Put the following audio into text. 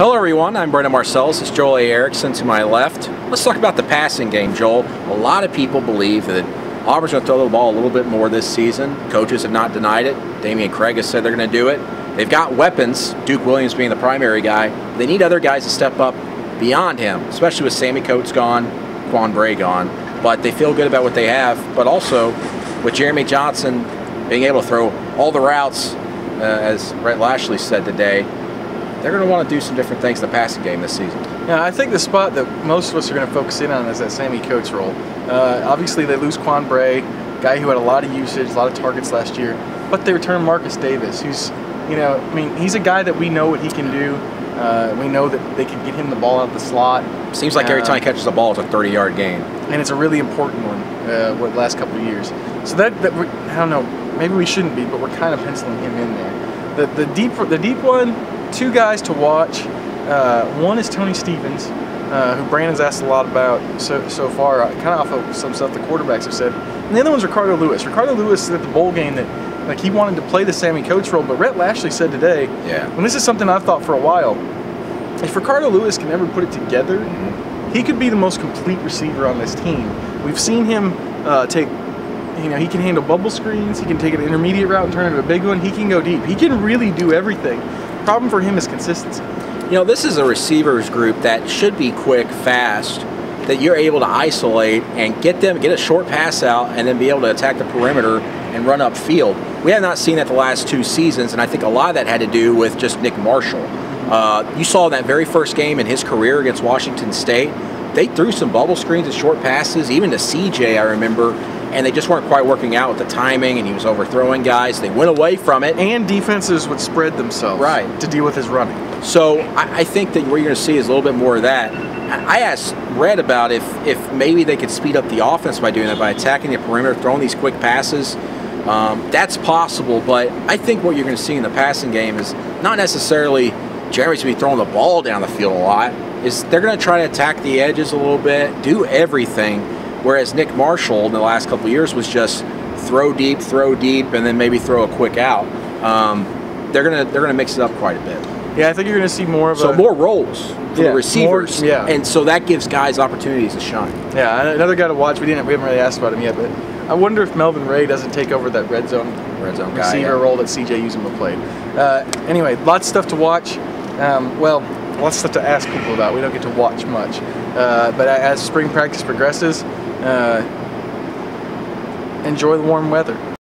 Hello everyone, I'm Brandon Marcello. It's Joel A. Erickson to my left. Let's talk about the passing game, Joel. A lot of people believe that Auburn's going to throw the ball a little bit more this season. Coaches have not denied it. Dameyune Craig has said they're going to do it. They've got weapons, Duke Williams being the primary guy. They need other guys to step up beyond him, especially with Sammy Coates gone, Quan Bray gone. But they feel good about what they have. But also, with Jeremy Johnson being able to throw all the routes, uh, as Rhett Lashlee said today, they're going to want to do some different things in the passing game this season. Yeah, I think the spot that most of us are going to focus in on is that Sammy Coates role. Uh, obviously, they lose Quan Bray, guy who had a lot of usage, a lot of targets last year, but they return Marcus Davis, who's, you know, I mean, he's a guy that we know what he can do. Uh, we know that they can get him the ball out of the slot. Seems like every time he um, catches the ball, it's a 30-yard gain. And it's a really important one. Uh, the last couple of years. So that, that I don't know, maybe we shouldn't be, but we're kind of penciling him in there. The the deep the deep one, two guys to watch. Uh, one is Tony Stevens, uh, who Brandon's asked a lot about so, so far, uh, kind of off of some stuff the quarterbacks have said. And the other one's Ricardo Louis. Ricardo Louis at the bowl game that like he wanted to play the Sammy Coates role, but Rhett Lashlee said today, yeah. and this is something I've thought for a while, if Ricardo Louis can ever put it together, mm-hmm. he could be the most complete receiver on this team. We've seen him uh, take you know, he can handle bubble screens. He can take an intermediate route and turn it into a big one. He can go deep. He can really do everything problem for him is consistency. You know, this is a receivers group that should be quick, fast, that you're able to isolate and get them, get a short pass out, and then be able to attack the perimeter and run up field. We have not seen that the last two seasons, and I think a lot of that had to do with just Nick Marshall. Uh, you saw that very first game in his career against Washington State. They threw some bubble screens and short passes, even to CJ, I remember, and they just weren't quite working out with the timing, and he was overthrowing guys. They went away from it. And defenses would spread themselves right. to deal with his running. So I, I think that what you're going to see is a little bit more of that. I asked Rhett about if, if maybe they could speed up the offense by doing that, by attacking the perimeter, throwing these quick passes. Um, that's possible, but I think what you're going to see in the passing game is not necessarily Jerry's going to be throwing the ball down the field a lot. Is they're going to try to attack the edges a little bit, do everything Whereas Nick Marshall in the last couple years was just throw deep, throw deep, and then maybe throw a quick out. Um, they're gonna they're gonna mix it up quite a bit. Yeah, I think you're gonna see more of so a, more roles for yeah, the receivers. More, yeah, and so that gives guys opportunities to shine. Yeah, another guy to watch. We didn't we haven't really asked about him yet, but I wonder if Melvin Ray doesn't take over that red zone red zone receiver guy, yeah. role that CJ Uzomah played. Uh, anyway, lots of stuff to watch. Um, well, lots of stuff to ask people about. We don't get to watch much, uh, but as spring practice progresses. Uh, enjoy the warm weather.